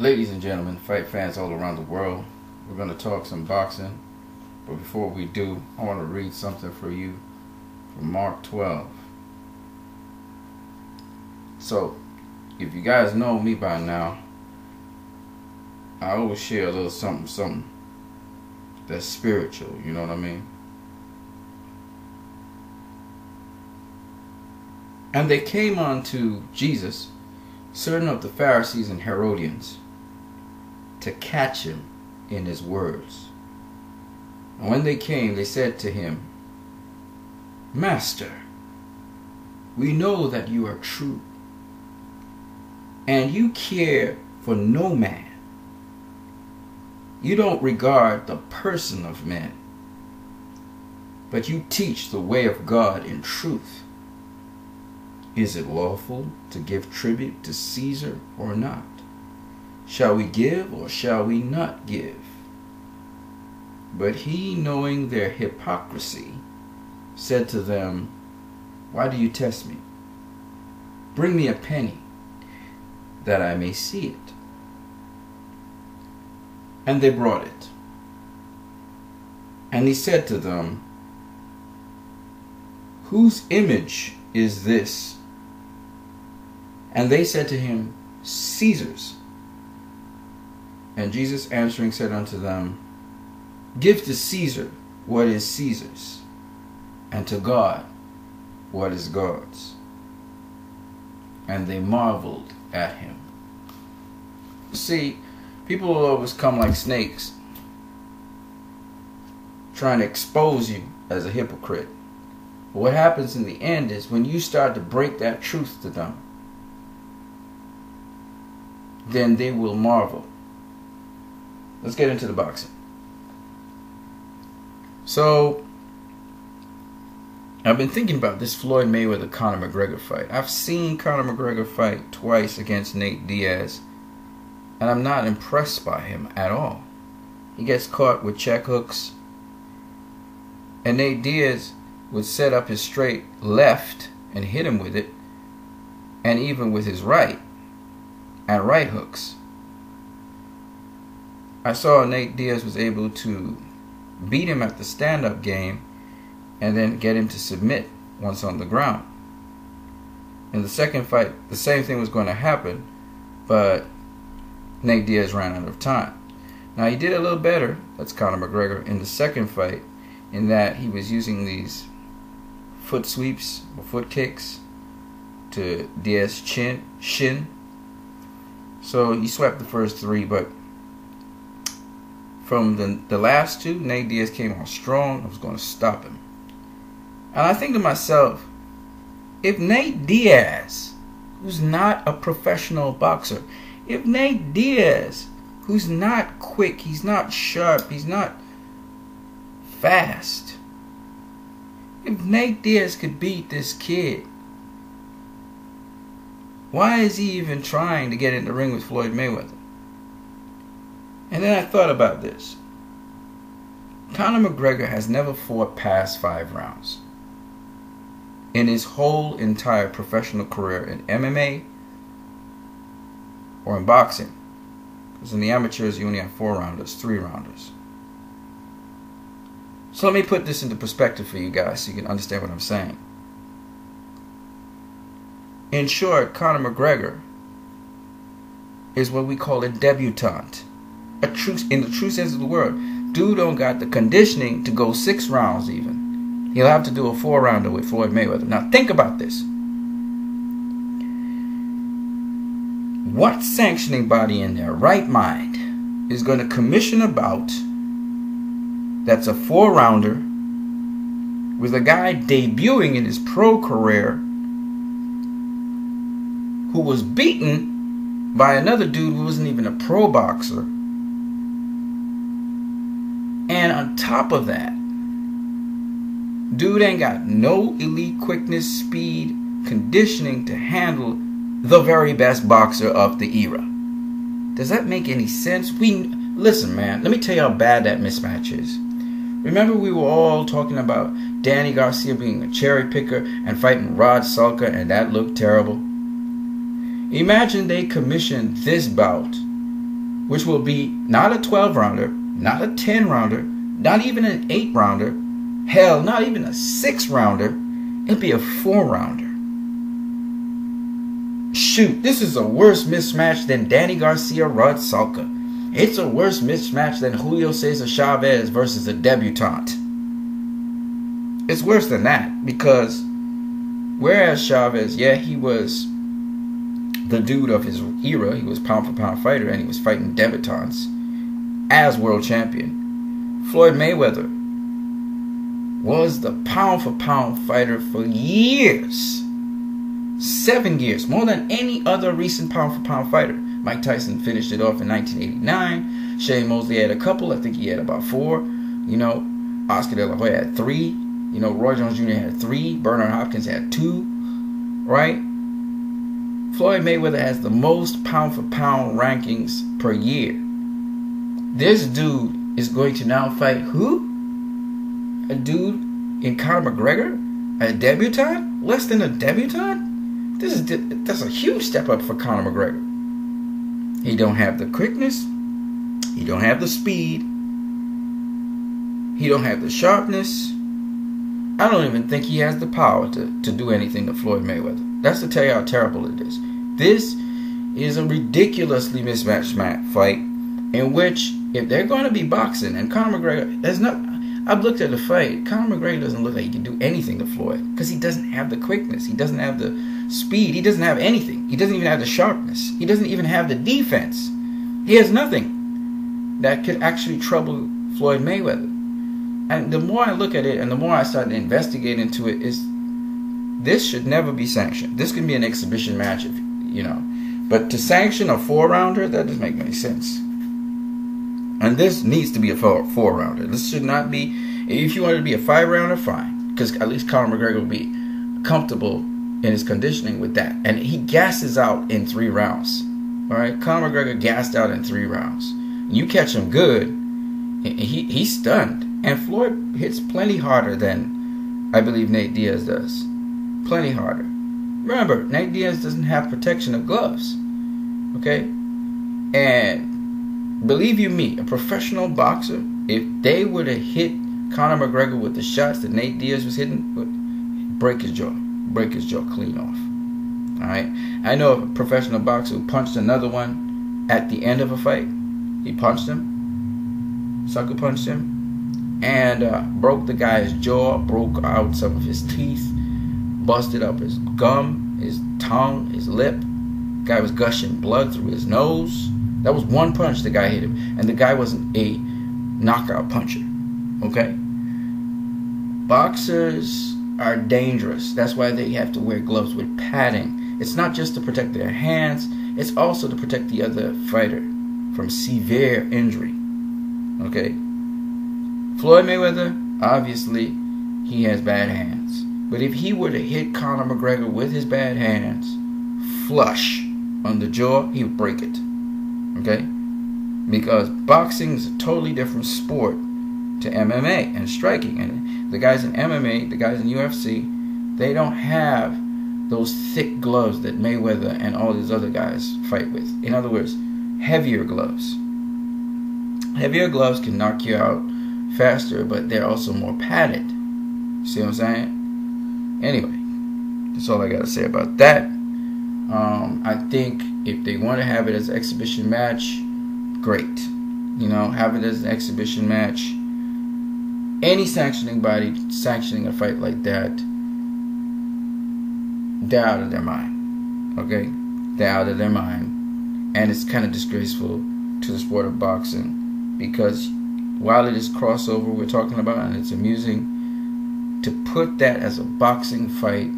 Ladies and gentlemen, fight fans all around the world, we're going to talk some boxing. But before we do, I want to read something for you from Mark 12. So, if you guys know me by now, I always share a little something, something that's spiritual, you know what I mean? And they came unto Jesus, certain of the Pharisees and Herodians, to catch him in his words. And when they came, they said to him, Master, we know that you are true, and you care for no man. You don't regard the person of men, but you teach the way of God in truth. Is it lawful to give tribute to Caesar or not? Shall we give or shall we not give? But he, knowing their hypocrisy, said to them, Why do you test me? Bring me a penny, that I may see it. And they brought it. And he said to them, Whose image is this? And they said to him, Caesar's. And Jesus answering said unto them, Give to Caesar what is Caesar's, and to God what is God's. And they marveled at him. See, people will always come like snakes, trying to expose you as a hypocrite. But what happens in the end is when you start to break that truth to them, then they will marvel. Let's get into the boxing. So, I've been thinking about this Floyd Mayweather Conor McGregor fight. I've seen Conor McGregor fight twice against Nate Diaz, and I'm not impressed by him at all. He gets caught with check hooks, and Nate Diaz would set up his straight left and hit him with it, and even with his right, and right hooks. I saw Nate Diaz was able to beat him at the stand up game and then get him to submit once on the ground. In the second fight, the same thing was going to happen, but Nate Diaz ran out of time. Now, he did a little better, that's Conor McGregor, in the second fight, in that he was using these foot sweeps or foot kicks to Diaz chin, shin. So he swept the first three, but from the, the last two, Nate Diaz came on strong. I was going to stop him. And I think to myself, if Nate Diaz, who's not a professional boxer, if Nate Diaz, who's not quick, he's not sharp, he's not fast, if Nate Diaz could beat this kid, why is he even trying to get in the ring with Floyd Mayweather? And then I thought about this. Conor McGregor has never fought past five rounds. In his whole entire professional career in MMA or in boxing. Because in the amateurs, you only have four rounders, three rounders. So let me put this into perspective for you guys so you can understand what I'm saying. In short, Conor McGregor is what we call a debutante a true in the true sense of the word. Dude don't got the conditioning to go six rounds even. He'll have to do a four rounder with Floyd Mayweather. Now think about this. What sanctioning body in their right mind is going to commission a bout that's a four rounder with a guy debuting in his pro career who was beaten by another dude who wasn't even a pro boxer and top of that, dude ain't got no elite quickness, speed, conditioning to handle the very best boxer of the era. Does that make any sense? We listen, man. Let me tell you how bad that mismatch is. Remember, we were all talking about Danny Garcia being a cherry picker and fighting Rod Salka, and that looked terrible. Imagine they commissioned this bout which will be not a 12 rounder, not a 10 rounder, not even an 8 rounder, hell, not even a 6 rounder. it'd be a 4 rounder. Shoot, this is a worse mismatch than Danny Garcia Rod Salka. It's a worse mismatch than Julio Cesar Chavez versus a debutante. It's worse than that because whereas Chavez, yeah, he was the dude of his era, he was pound for pound fighter and he was fighting debutantes as world champion. Floyd Mayweather was the pound for pound fighter for years. Seven years, more than any other recent pound for pound fighter. Mike Tyson finished it off in 1989. Shane Mosley had a couple. I think he had about four. You know, Oscar De La Hoya had three. You know, Roy Jones Jr. had three. Bernard Hopkins had two. Right? Floyd Mayweather has the most pound for pound rankings per year. This dude is going to now fight who? A dude in Conor McGregor? A debutant? Less than a debutant? This is that's a huge step up for Conor McGregor. He don't have the quickness. He don't have the speed. He don't have the sharpness. I don't even think he has the power to, to do anything to Floyd Mayweather. That's to tell you how terrible it is. This is a ridiculously mismatched fight in which if they're going to be boxing and Conor McGregor, there's not. I've looked at the fight. Conor McGregor doesn't look like he can do anything to Floyd because he doesn't have the quickness. He doesn't have the speed. He doesn't have anything. He doesn't even have the sharpness. He doesn't even have the defense. He has nothing that could actually trouble Floyd Mayweather. And the more I look at it and the more I start to investigate into it, is this should never be sanctioned. This can be an exhibition match, if you know. But to sanction a four rounder, that doesn't make any sense. And this needs to be a four, four rounder. This should not be. If you want it to be a five rounder, fine, because at least Conor McGregor will be comfortable in his conditioning with that. And he gasses out in three rounds. All right, Conor McGregor gassed out in three rounds. You catch him good, he he's stunned. And Floyd hits plenty harder than I believe Nate Diaz does. Plenty harder. Remember, Nate Diaz doesn't have protection of gloves. Okay? And believe you me, a professional boxer, if they would have hit Conor McGregor with the shots that Nate Diaz was hitting, would break his jaw break his jaw clean off. All right. I know a professional boxer who punched another one at the end of a fight. He punched him, sucker punched him, and uh, broke the guy's jaw, broke out some of his teeth, busted up his gum, his tongue, his lip. Guy was gushing blood through his nose. That was one punch the guy hit him, and the guy wasn't a knockout puncher. Okay. Boxers are dangerous. That's why they have to wear gloves with padding. It's not just to protect their hands, it's also to protect the other fighter from severe injury. Okay? Floyd Mayweather, obviously, he has bad hands. But if he were to hit Conor McGregor with his bad hands, flush on the jaw, he would break it. Okay? Because boxing is a totally different sport to MMA and striking. And the guys in MMA, the guys in UFC, they don't have those thick gloves that Mayweather and all these other guys fight with. In other words, heavier gloves. Heavier gloves can knock you out faster, but they're also more padded. See what I'm saying? Anyway, that's all I got to say about that. Um, I think if they want to have it as an exhibition match, great. You know, have it as an exhibition match any sanctioning body sanctioning a fight like that, they're out of their mind. Okay? They're out of their mind. And it's kind of disgraceful to the sport of boxing because while it is crossover we're talking about and it's amusing, to put that as a boxing fight,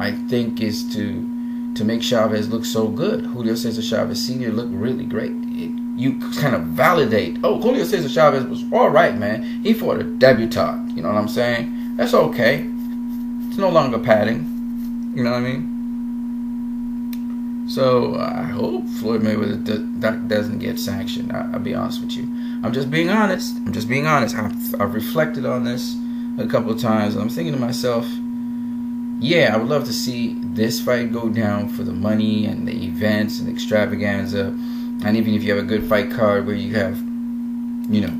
I think is to to make Chavez look so good. Julio Cesar Chavez Sr. looked really great. It, you kind of validate, oh, Julio Cesar Chavez was all right, man. He fought a debutante. You know what I'm saying? That's okay. It's no longer padding. You know what I mean? So I hope Floyd Mayweather that doesn't get sanctioned. I, will be honest with you. I'm just being honest. I'm just being honest. I've, I've reflected on this a couple of times. I'm thinking to myself, yeah, I would love to see this fight go down for the money and the events and extravaganza And even if you have a good fight card where you have, you know,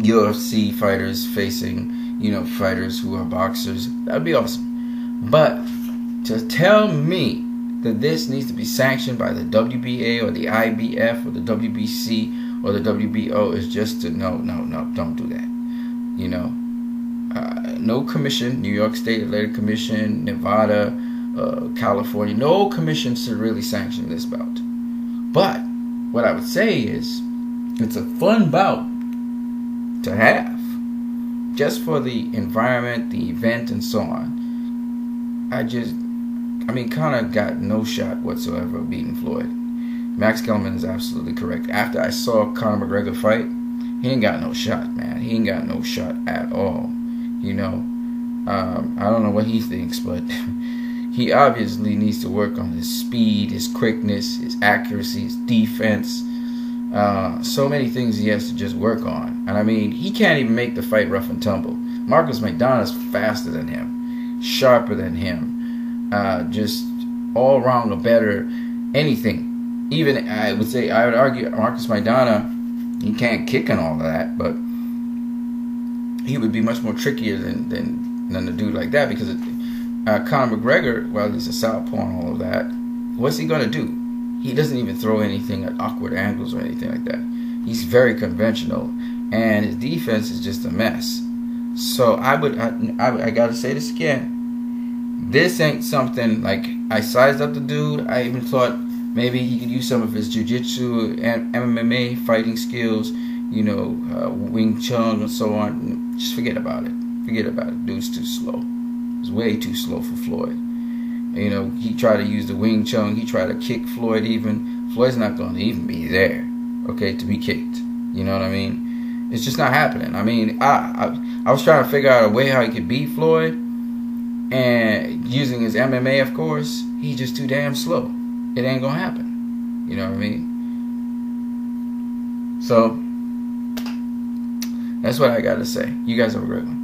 UFC fighters facing, you know, fighters who are boxers, that'd be awesome. But to tell me that this needs to be sanctioned by the WBA or the IBF or the WBC or the WBO is just to no, no, no, don't do that. You know, uh, no commission, New York State Athletic Commission, Nevada, uh, California, no commissions to really sanction this bout. But what I would say is, it's a fun bout to have, just for the environment, the event, and so on. I just, I mean, Conor got no shot whatsoever of beating Floyd. Max Kellerman is absolutely correct. After I saw Conor McGregor fight, he ain't got no shot, man. He ain't got no shot at all. You know, um, I don't know what he thinks, but he obviously needs to work on his speed, his quickness, his accuracy, his defense. Uh, so many things he has to just work on. And I mean, he can't even make the fight rough and tumble. Marcos is faster than him, sharper than him, uh, just all around a better anything. Even I would say I would argue Marcus Maidana, he can't kick and all of that, but he would be much more trickier than than than a dude like that because uh, Conor McGregor, while he's a southpaw and all of that, what's he gonna do? He doesn't even throw anything at awkward angles or anything like that. He's very conventional, and his defense is just a mess. So I would, I, I, I gotta say this again. This ain't something like I sized up the dude. I even thought maybe he could use some of his jiu-jitsu and MMA fighting skills, you know, uh, Wing Chun and so on. Just forget about it. Forget about it. Dude's too slow. It's way too slow for Floyd. You know, he tried to use the Wing Chun. He tried to kick Floyd even. Floyd's not going to even be there, okay, to be kicked. You know what I mean? It's just not happening. I mean, I, I, I was trying to figure out a way how he could beat Floyd. And using his MMA, of course, he's just too damn slow. It ain't going to happen. You know what I mean? So, that's what I got to say. You guys have a great one.